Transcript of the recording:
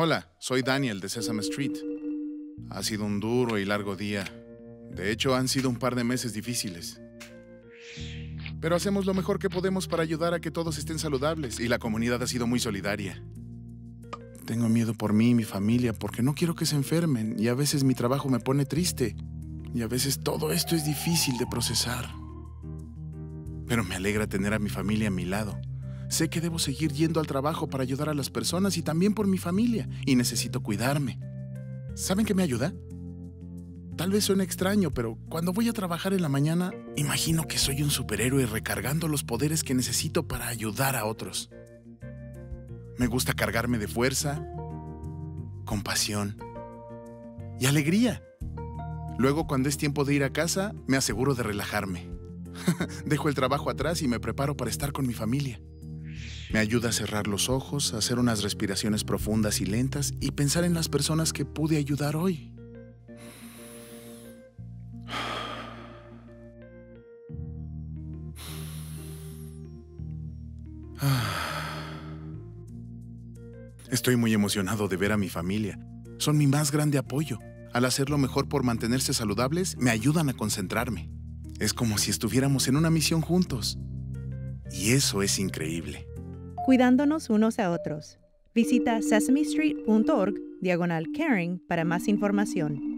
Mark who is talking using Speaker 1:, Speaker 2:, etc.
Speaker 1: Hola, soy Daniel de Sesame Street. Ha sido un duro y largo día. De hecho, han sido un par de meses difíciles. Pero hacemos lo mejor que podemos para ayudar a que todos estén saludables y la comunidad ha sido muy solidaria. Tengo miedo por mí y mi familia porque no quiero que se enfermen y a veces mi trabajo me pone triste y a veces todo esto es difícil de procesar. Pero me alegra tener a mi familia a mi lado. Sé que debo seguir yendo al trabajo para ayudar a las personas y también por mi familia y necesito cuidarme. ¿Saben qué me ayuda? Tal vez suene extraño, pero cuando voy a trabajar en la mañana, imagino que soy un superhéroe recargando los poderes que necesito para ayudar a otros. Me gusta cargarme de fuerza, compasión y alegría. Luego, cuando es tiempo de ir a casa, me aseguro de relajarme. Dejo el trabajo atrás y me preparo para estar con mi familia. Me ayuda a cerrar los ojos, a hacer unas respiraciones profundas y lentas y pensar en las personas que pude ayudar hoy. Estoy muy emocionado de ver a mi familia. Son mi más grande apoyo. Al hacerlo mejor por mantenerse saludables, me ayudan a concentrarme. Es como si estuviéramos en una misión juntos. Y eso es increíble.
Speaker 2: Cuidándonos unos a otros. Visita sesamestreet.org diagonal caring para más información.